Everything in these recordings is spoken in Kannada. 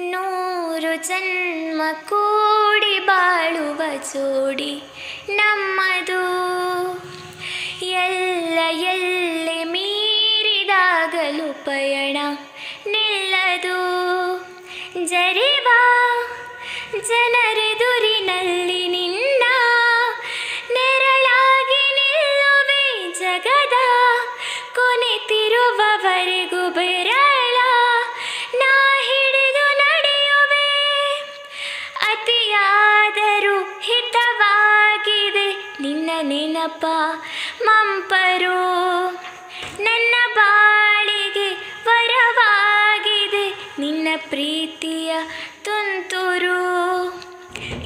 ನೂರು ಜನ್ಮ ಕೂಡಿ ಬಾಳುವ ಜೋಡಿ ನಮ್ಮದು. ಎಲ್ಲ ಎಲ್ಲೆ ಮೀರಿದಾಗಲು ಪಯಣ ನಿಲ್ಲದು. ಜರಿವಾ ಜನರೆದುರಿನಲ್ಲಿ ನಿನ್ನ ನೆರಳಾಗಿ ನಿಲ್ಲುವೆ ಜಗದ ಕೊನೆತಿರುವವರೆಗೂ. ನೆನಪ ಮಂಪರು. ನನ್ನ ಬಾಳಿಗೆ ವರವಾಗಿದೆ ನಿನ್ನ ಪ್ರೀತಿಯ ತುಂತುರು.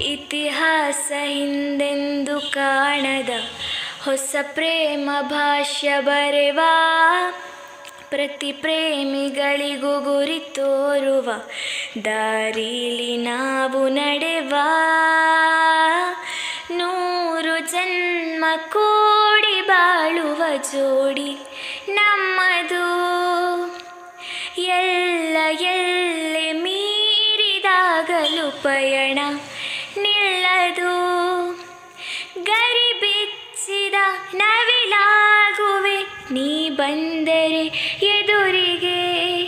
ಇತಿಹಾಸ ಹಿಂದೆಂದು ಕಾಣದ ಹೊಸ ಪ್ರೇಮ ಭಾಷ್ಯ ಬರೆವಾ. ಪ್ರತಿ ಪ್ರೇಮಿಗಳಿಗೂ ಗುರಿ ತೋರುವ ದಾರಿಲಿ ನಾವು ನಡೆವಾ. ನೂರು ಜನ್ಮ ಕೂಡಿ ಬಾಳುವ ಜೋಡಿ ನಮ್ಮದು. ಎಲ್ಲ ಎಲ್ಲೆ ಮೀರಿದಾಗಲು ಪಯಣ ನಿಲ್ಲದು. ಗರಿ ನವಿಲಾಗುವೆ, ನೀ ಬಂದರೆ ಎದುರಿಗೆ.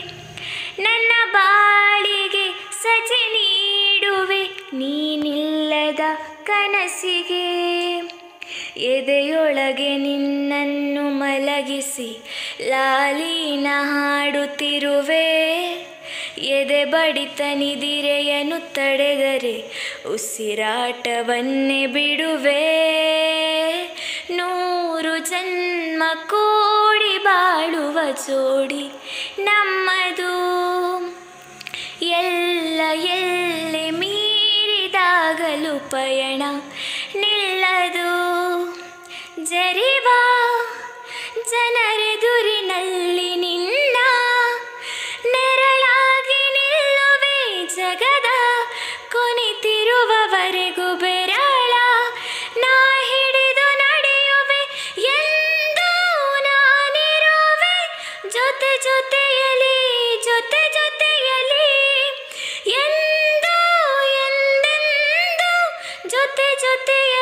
ನನ್ನ ಬಾಳಿಗೆ ಸಜೆ ನೀಡುವೆ ನೀನಿಲ್ಲದ ಕನಸಿಗೆ. ಎದೆಯೊಳಗೆ ನಿನ್ನನ್ನು ಮಲಗಿಸಿ, ಲಾಲೀನ ಹಾಡುತ್ತಿರುವೆ. ಎದೆ ಬಡಿತ ನಿದಿರೆಯನ್ನು ತಡೆದರೆ, ಉಸಿರಾಟವನ್ನೇ ಬಿಡುವೆ. ನೂರು ಜನ್ಮ ಕೋಡಿ ಬಾಳುವ ಜೋಡಿ ನಮ್ಮದು. ಎಲ್ಲ ಎಲ್ಲೆ ಮೀರಿದಾಗಲು ಪಯಣ ಜರಿವಾ ಜನರ ದುರಿನಲ್ಲಿ ನಿನ್ನ. ನೆರಳಾಗಿ ನಿಲ್ಲುವೆ ಜಗದ ಕೊನಿತಿರುವವರೆಗೂ ಬೆರಳ. ನಾ ಹಿಡಿದು ನಡೆಯುವೆ ಎಂದು ನಾನಿರುವೆ. ಜೊತೆ ಜೊತೆಯಲಿ ಜೊತೆ ಜೊತೆಯಲಿ ಎಂದು ಎಂದೆಂದು ಜೊತೆ ಜೊತೆಯ